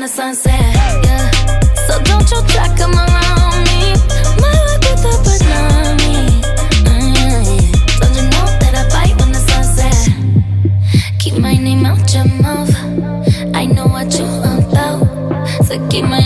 the sunset, yeah. So don't you try come around me. My life with the banana. Uh, don't you know that I bite when the sun sets? Keep my name out your mouth. I know what you're about. So keep my